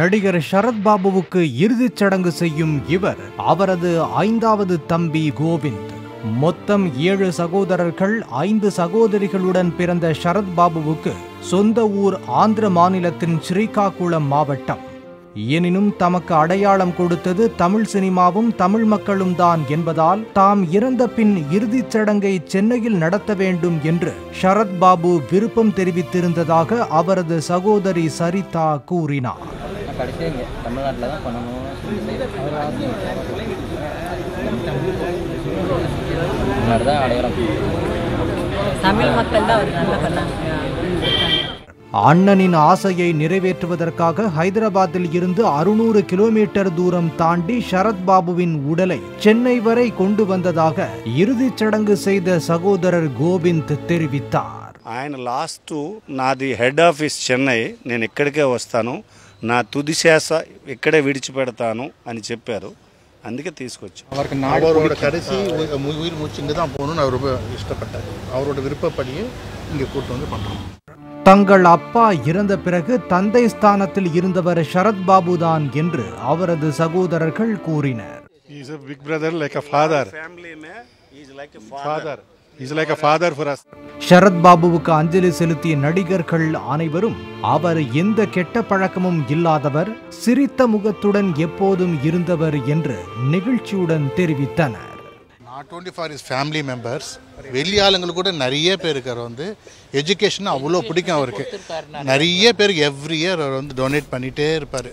நடிகர் சரத்பாபுவுக்கு இறுதிச் சடங்கு செய்யும் இவர் அவரது ஐந்தாவது தம்பி கோவிந்த். மொத்தம் ஏழு சகோதரர்கள் ஐந்து சகோதரிகளுடன் பிறந்த சரத்பாபுவுக்கு சொந்த ஊர் ஆந்திர மாநிலத்தின் ஸ்ரீகாகுளம் மாவட்டம். எனினும் தமக்கு அடையாளம் கொடுத்தது தமிழ் சினிமாவும் தமிழ் மக்களும் தான் என்பதால் தாம் இறந்த பின் இறுதிச் சடங்கை சென்னையில் நடத்த வேண்டும் என்று சரத்பாபு விருப்பம் தெரிவித்திருந்ததாக அவரது சகோதரி சரிதா கூறினார். கடைசியாக இங்கே தமிழ்நாட்டில் தான் பண்ணணும்னு சொல்லி தமிழ்நாடு தான் அடையாளம் தமிழ் மக்கள் தான் அவர் நல்லா பண்ணாங்க அண்ணனின் ஆசையை நிறைவேற்றுவதற்காக ஹைதராபாத்தில் இருந்து அறுநூறு கிலோமீட்டர் தூரம் தாண்டி சரத் பாபுவின் உடலை சென்னை வரை கொண்டு வந்ததாக இறுதிச் சடங்கு செய்த சகோதரர் கோவிந்த் தெரிவித்தார் ఆయన లాస్ట్ నాది హెడ్ ఆఫీస్ చెన్నై నేను ఇక్కడికే వస్తాను నా తుది శ్వాస ఇక్కడే విడిచిపెడతాను అని చెప్పారు అందుకే తీసుకొచ్చాం அவரோட கடைசி உ- மு- உயிர் மூச்சு இங்கே தான் போகணும்னு அவர் ரொம்ப இஷ்டப்பட்டார் அவரோட விருப்பப்படியே இங்கே கூட்டு வந்து பண்ணுறோம் தங்கள் அப்பா இறந்த பிறகு தந்தை ஸ்தானத்தில் இருந்தவர் சரத் பாபுதான் என்று அவரது சகோதரர்கள் கூறினர் He's a big brother, like a father. Family May is like Father. He's like a father for us. Sarath பாபுவுக்கு அஞ்சலி செலுத்திய நடிகர்கள் அனைவரும் அவர் எந்த கெட்ட பழக்கமும் இல்லாதவர் சிரித்த முகத்துடன் எப்போதும் இருந்தவர் என்று நெகிழ்ச்சியுடன் தெரிவித்தனர் not only for his family members வெளியாளுங்களுக்கு கூட நிறைய பேருக்கு அவர் வந்து எஜுகேஷன் அவ்வளோ பிடிக்கும் அவருக்கு நிறைய பேருக்கு எவ்ரி இயர் அவர் வந்து டொனேட் பண்ணிகிட்டே இருப்பார்